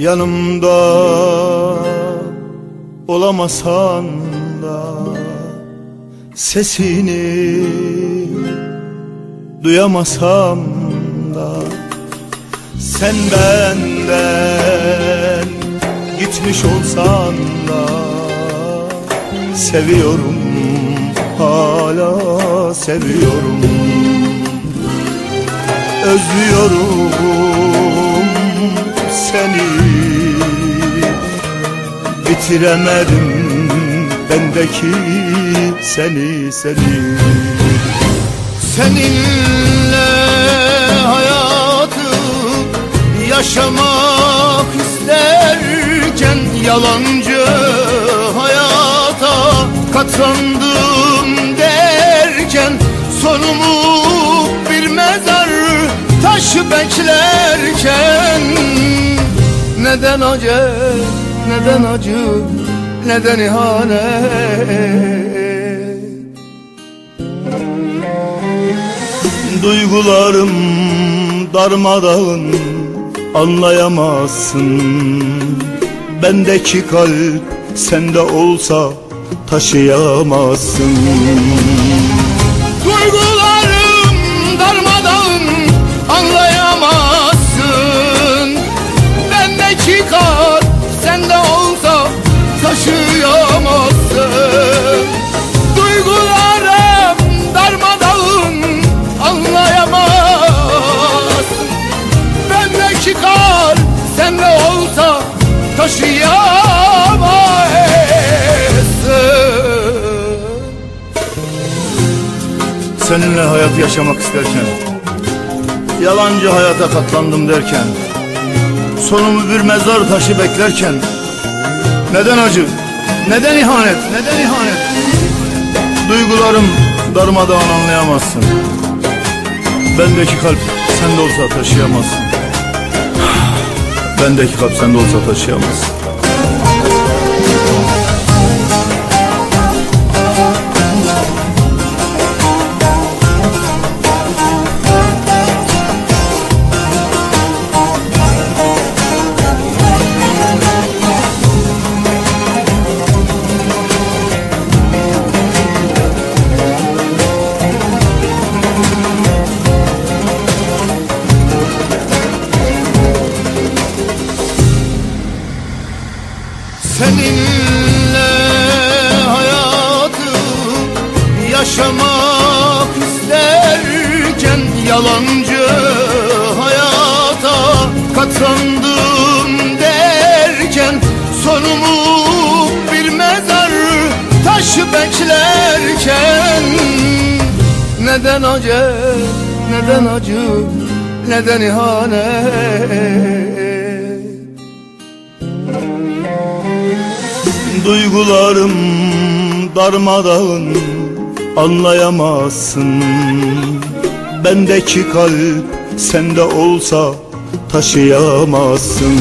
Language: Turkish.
Yanımda olamasan da Sesini duyamasam da Sen benden gitmiş olsan da Seviyorum hala seviyorum. Özlüyorum seni Bitiremedim bendeki seni seni. Seninle hayatı yaşamak isterken Yalancı hayata katlandım derken Sonumu bir mezar taşı beklerken Neden acı, neden acı, neden ihanet Duygularım darmadağın anlayamazsın. Bendeki kalp sende olsa taşıyamazsın. Duygularım darmadağın anlayamazsın. Bendeki kalp sende olsa taşıyamazsın. Duygularım darmadağın anlayamazsın. Bendeki kalp sende olsa taşıyamazsın. Seninle hayat yaşamak isterken Yalancı hayata katlandım derken Sonumu bir mezar taşı beklerken Neden acı? Neden ihanet? Neden ihanet? Duygularım darmadağın anlayamazsın Bendeki kalp sende olsa taşıyamazsın Bendeki kalp sende olsa taşıyamazsın Seninle hayatı yaşamak isterken Yalancı hayata katlandım derken Sonumu bir mezar taşı beklerken. Neden acı, neden acı, neden ihanet Duygularım darmadağın anlayamazsın. Bendeki kalp sende olsa taşıyamazsın